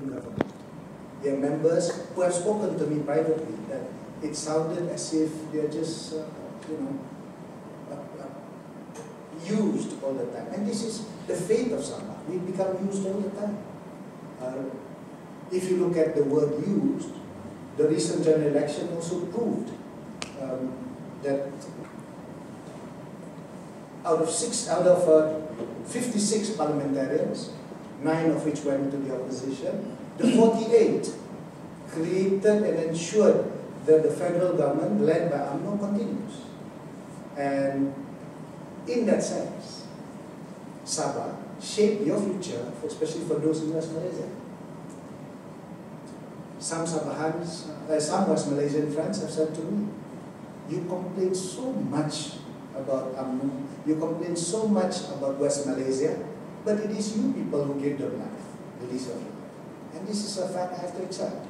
government. There are members who have spoken to me privately that it sounded as if they're just, uh, you know, uh, uh, used all the time. And this is the fate of Sabah. We become used all the time. Uh, if you look at the word used, the recent general election also proved um, that out of six, out of uh, 56 parliamentarians, nine of which went to the opposition, the 48 created and ensured that the federal government led by UMNO continues. And in that sense, Sabah shaped your future, especially for those in West Malaysia. Some Sabahans, uh, some West Malaysian friends have said to me, you complain so much about UMNO, you complain so much about West Malaysia, but it is you people who give them life, the least of it. And this is a fact I have to accept.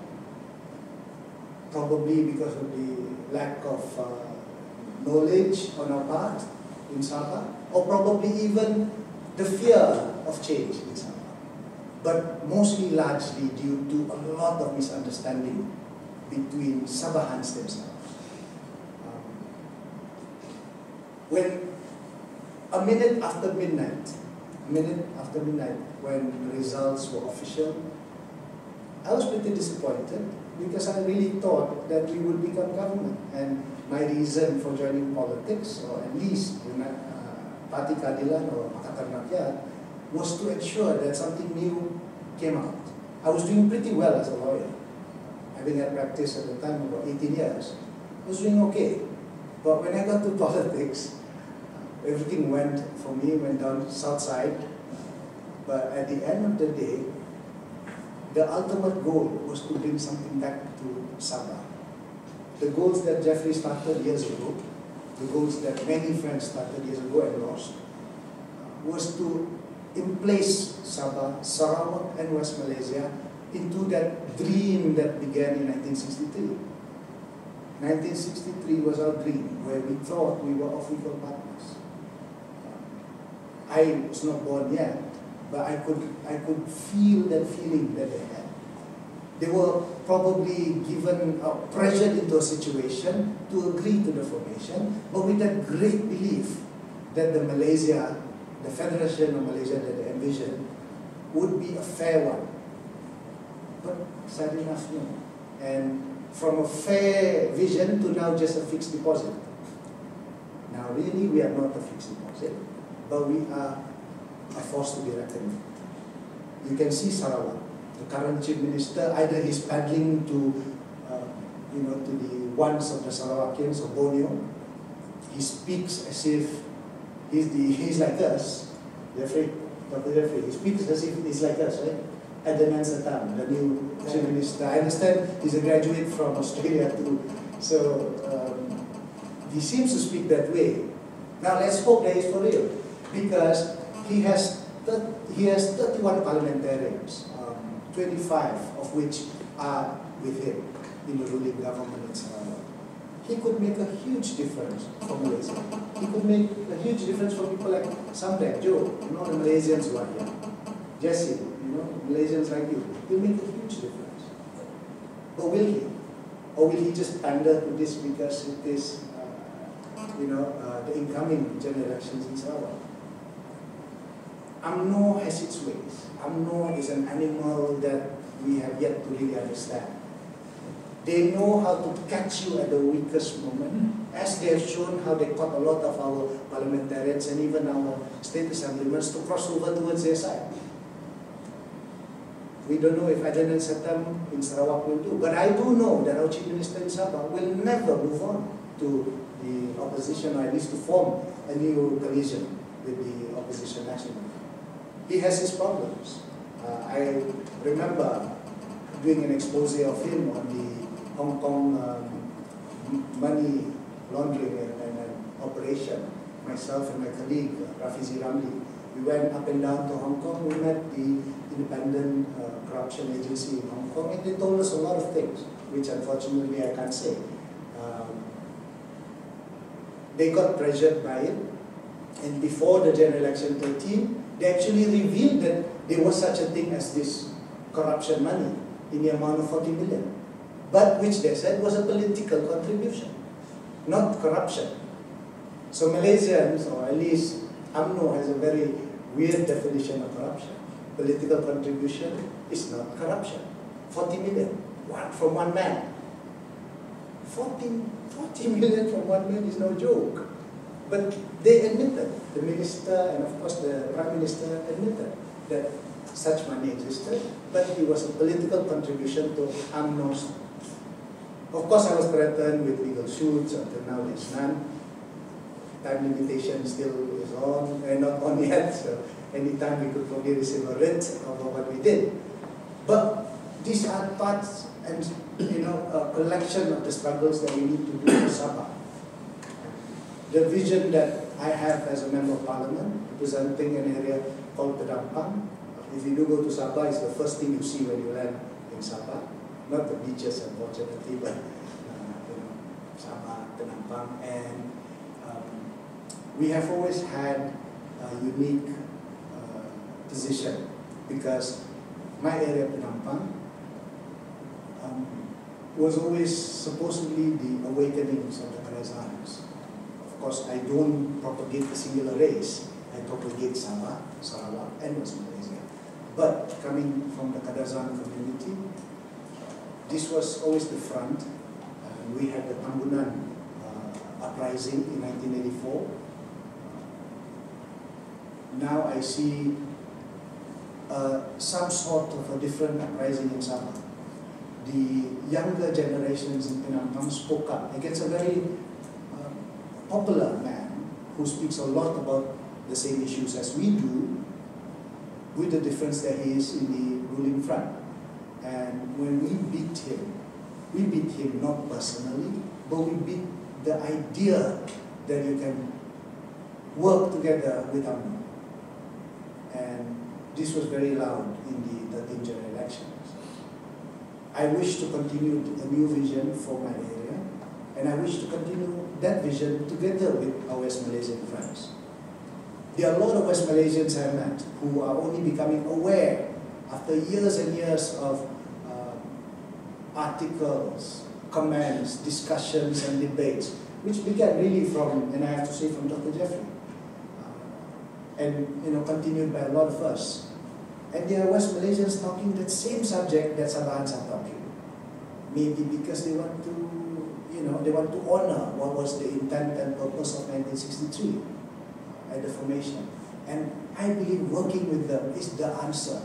Probably because of the lack of uh, knowledge on our part in Sabah, or probably even the fear of change in Sabah. But mostly largely due to a lot of misunderstanding between Sabahans themselves. Um, when a minute after midnight, minute after midnight, when the results were official, I was pretty disappointed because I really thought that we would become government. And my reason for joining politics, or at least in, uh, Parti Keadilan or Pakatan Rakyat, was to ensure that something new came out. I was doing pretty well as a lawyer. Having had practice at the time about 18 years, I was doing okay. But when I got to politics, everything went, for me, went down south side. But at the end of the day, the ultimate goal was to bring something back to Sabah. The goals that Jeffrey started years ago, the goals that many friends started years ago and lost, was to emplace Sabah, Sarawak and West Malaysia into that dream that began in 1963. 1963 was our dream, where we thought we were of equal partners. I was not born yet, but I could, I could feel that feeling that they had. They were probably given, uh, pressured into a situation to agree to the formation, but with that great belief that the Malaysia, the Federation of Malaysia that they envisioned, would be a fair one. But sad enough, no. And from a fair vision to now just a fixed deposit. Now really we are not a fixed deposit, but we are a force to be reckoned with. You can see Sarawak, the current chief minister, either he's paddling to, uh, you know, to the wants of the Sarawakians of Borneo. He speaks as if he's the he's like us, Jeffrey, Dr. Jeffrey. He speaks as if he's like us, right? Adenan Satem, the new chief minister. I understand he's a graduate from Australia too, so um, he seems to speak that way. Now let's hope that is for real, because he has he has 31 parliamentarians, um, 25 of which are with him in the ruling government in Sarawak. He could make a huge difference for Malaysia. He could make a huge difference for people like Samdek, Joe, you know, the Malaysians who are here. Jesse, you know, Malaysians like you. He'll make a huge difference. But will he? Or will he just pander to this because it is, uh, you know, uh, the incoming general elections in Sarawak? UMNO has its ways. UMNO is an animal that we have yet to really understand. They know how to catch you at the weakest moment, as they have shown how they caught a lot of our parliamentarians and even our state assemblymen to cross over towards their side. We don't know if Adenan Satem in Sarawak will do, but I do know that our Chief Minister in Sabah will never move on to the opposition or at least to form a new coalition with the opposition national. He has his problems. Uh, I remember doing an expose of him on the Hong Kong um, money laundering and, and, and, operation. Myself and my colleague, Rafizi Ramli, we went up and down to Hong Kong. We met the independent uh, corruption agency in Hong Kong and they told us a lot of things, which unfortunately I can't say. Um, they got pressured by it and before the general election 13, they actually revealed that there was such a thing as this corruption money in the amount of 40 million, but which they said was a political contribution, not corruption. So Malaysians, or at least UMNO has a very weird definition of corruption. Political contribution is not corruption. 40 million one, from one man. 40, 40 million from one man is no joke. But they admitted, the minister and of course the prime minister admitted that such money existed, but it was a political contribution to UMNO's. Of course, I was threatened with legal suits. Until now, there's none. Time limitation still is on, and not on yet. So, anytime we could probably receive a writ of what we did. But these are parts and you know a collection of the struggles that we need to do for Sabah. The vision that I have as a member of parliament, representing an area called Penampang, if you do go to Sabah, it's the first thing you see when you land in Sabah. Not the beaches, unfortunately, but uh, you know, Sabah, Penampang, and um, we have always had a unique uh, position because my area, Penampang, um, was always supposedly the awakenings of the Kadazans. Of course, I don't propagate the singular race. I propagate Sabah, Sarawak, and West Malaysia. But coming from the Kadazan community, this was always the front. Uh, we had the Tambunan uh, uprising in 1984. Now I see uh, some sort of a different uprising in Sabah. The younger generations in Penampang spoke up against a very popular man who speaks a lot about the same issues as we do, with the difference that he is in the ruling front. And when we beat him, we beat him not personally, but we beat the idea that you can work together with UMNO. And this was very loud in the 13th general elections. I wish to continue a new vision for my area, and I wish to continue that vision together with our West Malaysian friends. There are a lot of West Malaysians I met who are only becoming aware after years and years of uh, articles, comments, discussions, and debates, which began really from, and I have to say, from Dr. Jeffrey, uh, and you know, continued by a lot of us. And there are West Malaysians talking that same subject that Sabahans are talking. Maybe because they want to, you know, they want to honor what was the intent and purpose of 1963 at the formation. And I believe working with them is the answer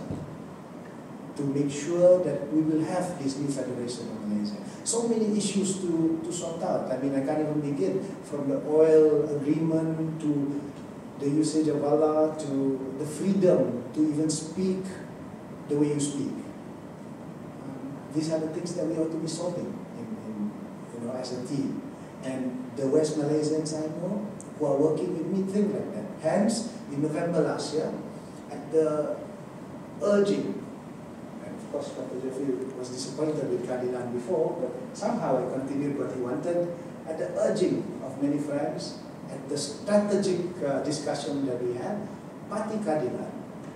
to make sure that we will have this new federation of Malaysia. So many issues to, to sort out. I mean, I can't even begin from the oil agreement to the usage of Allah to the freedom to even speak the way you speak. Um, these are the things that we ought to be solving in, in, you know, as a team. And the West Malaysians I know who are working with me think like that. Hence, in November last year, at the urging, and of course Dr. Jeffrey was disappointed with Keadilan before, but somehow I continued what he wanted, at the urging of many friends, at the strategic uh, discussion that we had, Party Keadilan,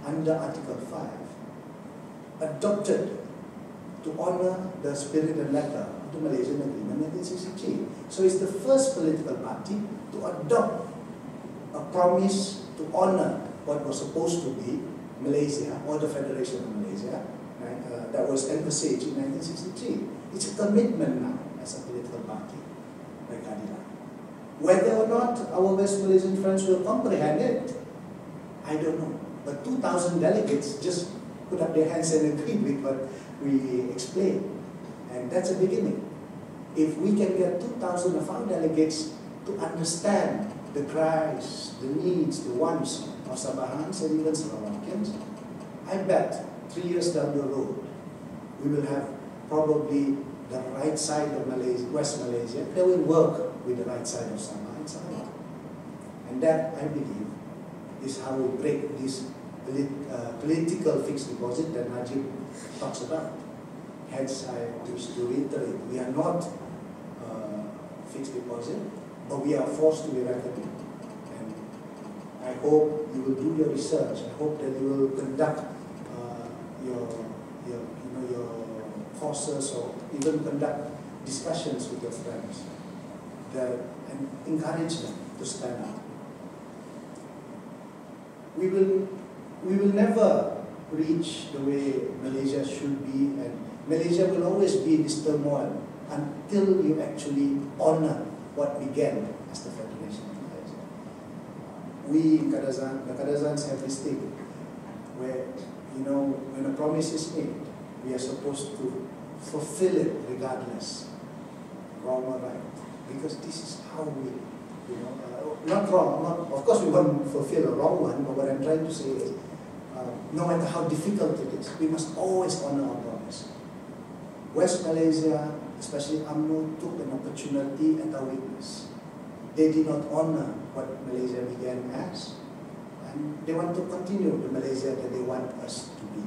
under Article 5, adopted to honor the spirit and letter of the Malaysian Agreement 1963. So it's the first political party to adopt a promise to honor what was supposed to be Malaysia or the Federation of Malaysia right, uh, that was envisaged in 1963. It's a commitment now as a political party by Keadilan. Whether or not our West Malaysian friends will comprehend it, I don't know. But 2,000 delegates just put up their hands and agree with what we explain. And that's a beginning. If we can get 2,000 of our delegates to understand the cries, the needs, the wants of Sabahans and even Sarawakians, I bet three years down the road, we will have probably the right side of Malaysia, West Malaysia, they will work with the right side of Sabah and Sarawak. And that, I believe, is how we break this uh, political fixed deposit that Najib talks about. Hence, I wish to reiterate, we are not uh, fixed deposit, but we are forced to be reckoned And I hope you will do your research. I hope that you will conduct uh, your your, you know, your courses or even conduct discussions with your friends that, and encourage them to stand up. We will, we will never reach the way Malaysia should be and Malaysia will always be in this turmoil until you actually honor what began as the Federation of Malaysia. We Kadazan, the Kadazans have this thing where, you know, when a promise is made, we are supposed to fulfill it regardless, wrong or right, because this is how we, you know, uh, not wrong, not, of course we won't fulfill a wrong one, but what I'm trying to say is, no matter how difficult it is, we must always honor our promise. West Malaysia, especially UMNO, took an opportunity and a weakness. They did not honor what Malaysia began as, and they want to continue the Malaysia that they want us to be.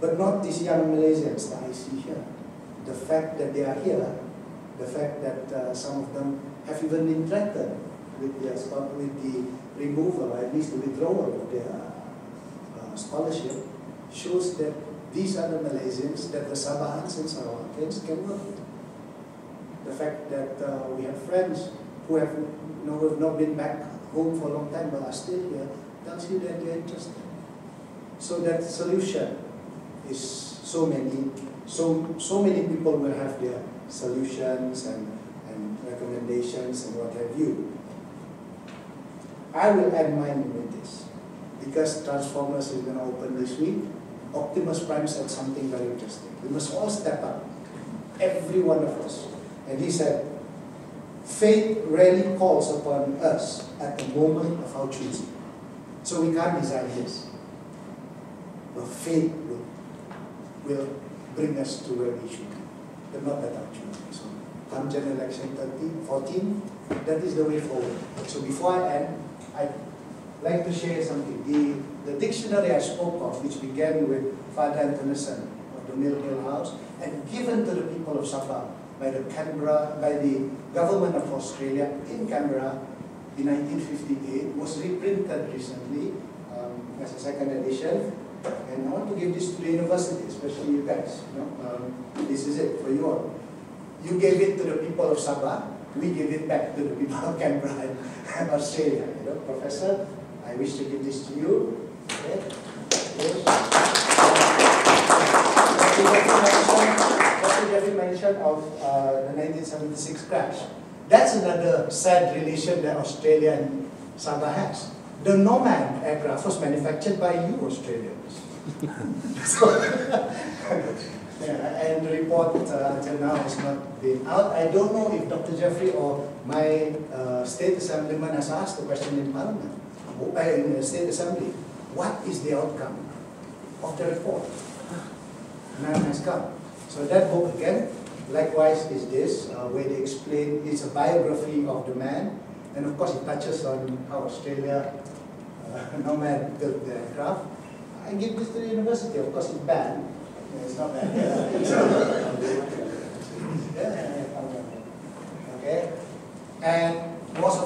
But not these young Malaysians that I see here. The fact that they are here, the fact that uh, some of them have even been threatened with, their, with the removal, or at least the withdrawal of their scholarship, shows that these are the Malaysians that the Sabahans and Sarawakans can work with. The fact that uh, we have friends who have, you know, have not been back home for a long time but are still here tells you that they're interested. So that solution is so many, so, so many people will have their solutions and, and recommendations and what have you. I will add mine with this because Transformers is going to open this week. Optimus Prime said something very interesting. We must all step up, every one of us. And he said, faith rarely calls upon us at the moment of our choosing. So we can't decide this. But faith will will bring us to where we should be, but not that opportunity. So come general election 13, 14, that is the way forward. So before I end, I'd like to share something. The, the dictionary I spoke of, which began with Father Tennyson of the Mill Hill House, and given to the people of Sabah by the Canberra, by the government of Australia in Canberra in 1958, was reprinted recently um, as a second edition and I want to give this to the university, especially you guys. You know, um, this is it for you all. You gave it to the people of Sabah. We give it back to the people of Canberra and Australia. You know, Professor, I wish to give this to you. Okay. Dr. Jeffrey mentioned of uh, the 1976 crash. That's another sad relation that Australia and Sabah has. The Nomad aircraft was manufactured by you Australians. so, yeah, and the report uh, until now has not been out. I don't know if Dr. Jeffrey or my uh, state assemblyman has asked the question in Parliament, uh, in the state assembly, what is the outcome of the report? None has come. So that book again, likewise is this, uh, where they explain, it's a biography of the man, and of course it touches on how Australia uh, nomad built the aircraft. I give this to the university, of course it's banned. Yeah, it's not banned. okay. And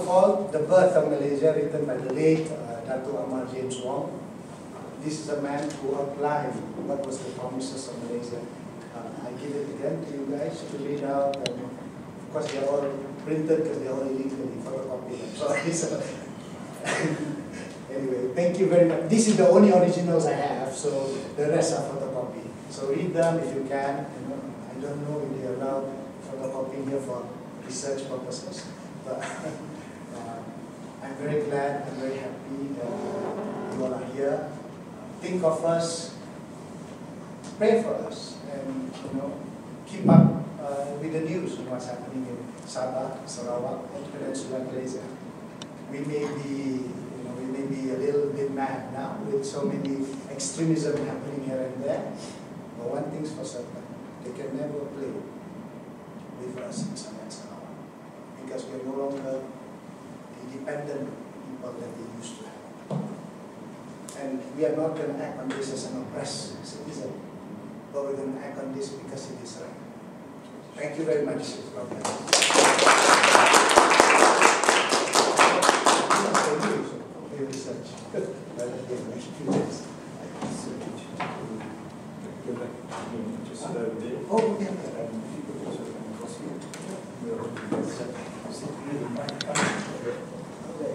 of all, The Birth of Malaysia, written by the late uh, Datu Amar James Wong. This is a man who outlined what was the promises of Malaysia. Uh, I give it again to you guys to read out. And of course, they're all printed because they're all illegally photocopied. I'm sorry. So Anyway, thank you very much. This is the only originals I have, so the rest are photocopy. So read them if you can. You know, I don't know if they allow photocopying here for research purposes, but I'm very glad, I'm very happy that you all are here. Think of us, pray for us, and you know, keep up uh, with the news on what's happening in Sabah, Sarawak, and Peninsula Malaysia. We may be you know, we may be a little bit mad now with so many extremism happening here and there. But one thing's for certain, they can never play with us in Sabah Sarawak because we're no longer dependent people that they used to have. And we are not going to act on this as an oppressed citizen, but we're going to act on this because it is right. Thank you very much. research. meeting, just over there. Oh, okay. Um, if you could also come across here. We'll sit- sit really back- back. Okay.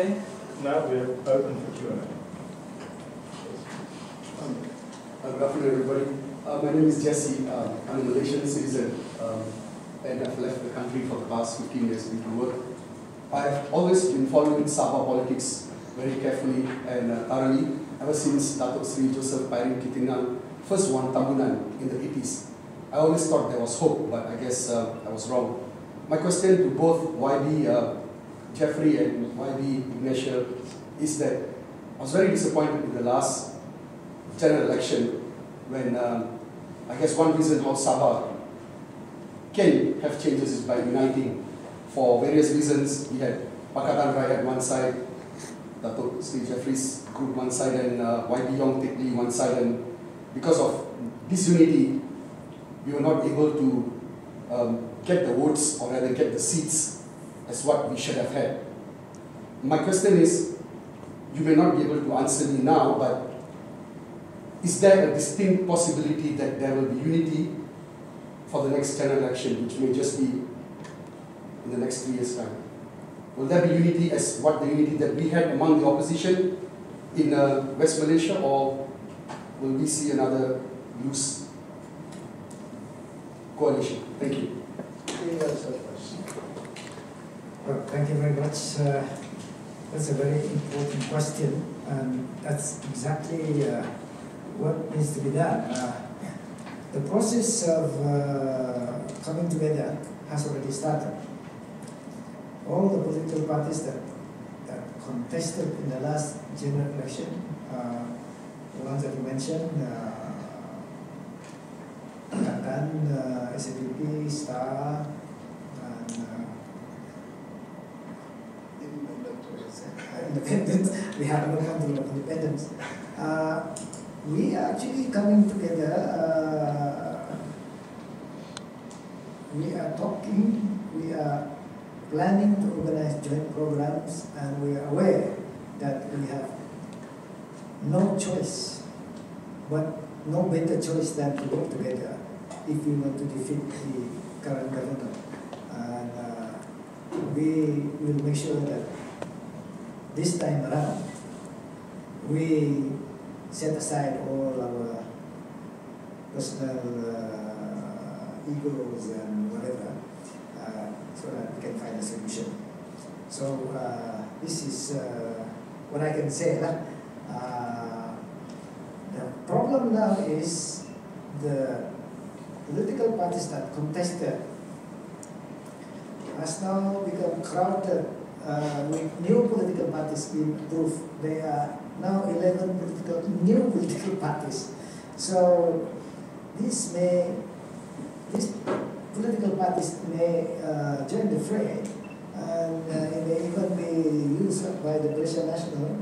Okay, now we're open for Q and A. Um, uh, Good afternoon, everybody. Uh, My name is Jesse. Uh, I'm a Malaysian citizen, um, and I've left the country for the past 15 years due to work. I've always been following Sabah politics very carefully and uh, thoroughly ever since Datuk Sri Joseph Pairin Kitingan first won Tambunan in the 80s. I always thought there was hope, but I guess uh, I was wrong. My question to both YB uh, Jeffrey and YB Ignatia is that I was very disappointed in the last general election when um, I guess one reason how Sabah can have changes is by uniting. For various reasons, we had Pakatan Rakyat one side, Datuk Sri Jeffrey's group one side, and uh, YB Yong Lee one side, and because of disunity, we were not able to um, get the votes or rather get the seats as what we should have had. My question is, you may not be able to answer me now, but is there a distinct possibility that there will be unity for the next general election, which may just be in the next three years' time? Will there be unity as what the unity that we had among the opposition in uh, West Malaysia, or will we see another loose coalition? Thank you. Yes. Well, thank you very much. Uh, that's a very important question, and that's exactly uh, what needs to be done. Uh, the process of uh, coming together has already started. All the political parties that, that contested in the last general election, uh, the ones that you mentioned, uh, Katan, SADP, STAR, and uh, independent. We have no country of independence. Uh, we are actually coming together. Uh, we are talking. We are planning to organize joint programs, and we are aware that we have no choice, but no better choice than to work together if we want to defeat the current government. And uh, we will make sure that this time around, we set aside all our personal uh, egos and whatever, uh, so that we can find a solution. So uh, this is uh, what I can say. Uh, the problem now is the political parties that contested has now become crowded uh, with new political parties being approved. There are now 11 political, new political parties. So this may, these political parties may uh, join the fray and uh, it may even be used by the Malaysia National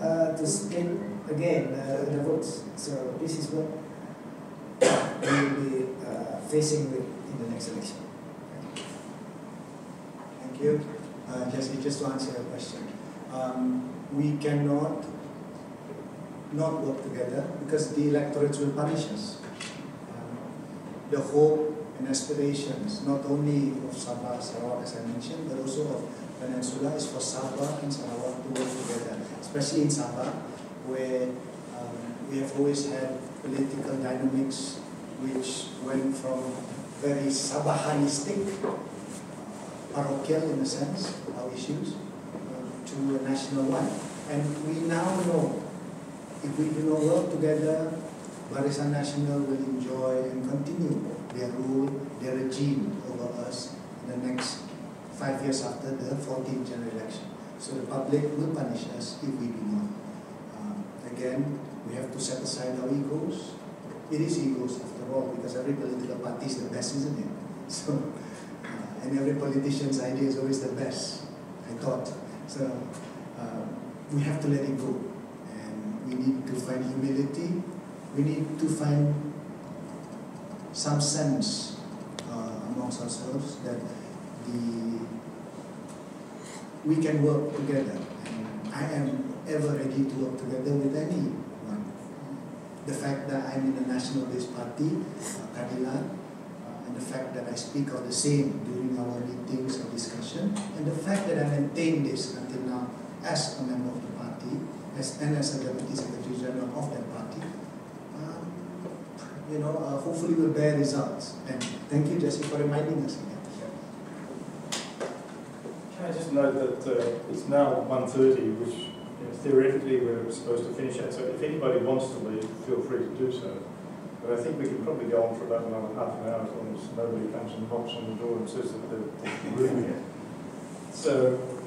uh, to split again uh, the votes. So this is what we will be uh, facing with in the next election. Thank you. Uh, just to answer your question, um, we cannot not work together because the electorates will punish us. Um, the hope and aspirations, not only of Sabah, Sarawak, as I mentioned, but also of Peninsula, is for Sabah and Sarawak to work together, especially in Sabah, where um, we have always had political dynamics which went from very Sabahanistic parochial in a sense, our issues, uh, to a national one. And we now know if we do not work together, Barisan Nasional will enjoy and continue their rule, their regime over us in the next five years after the 14th general election. So the public will punish us if we do not. Um, again, we have to set aside our egos. It is egos after all, because every political party is the best, isn't it? So and every politician's idea is always the best, I thought. So uh, we have to let it go. And we need to find humility. We need to find some sense uh, amongst ourselves that the we can work together. And I am ever ready to work together with anyone. The fact that I'm in a national-based party, uh, Keadilan, uh, and the fact that I speak all the same during our meetings or discussion, and the fact that I maintain this until now as a member of the party, as, and as a deputy secretary general of that party, um, you know, uh, hopefully will bear results. And thank you, Jesse, for reminding us again. Can I just note that uh, it's now 1.30, which you know, theoretically we're supposed to finish at, so if anybody wants to leave, feel free to do so. But I think we can probably go on for about another half an hour as long as nobody comes and knocks on the door and says that they're they're. So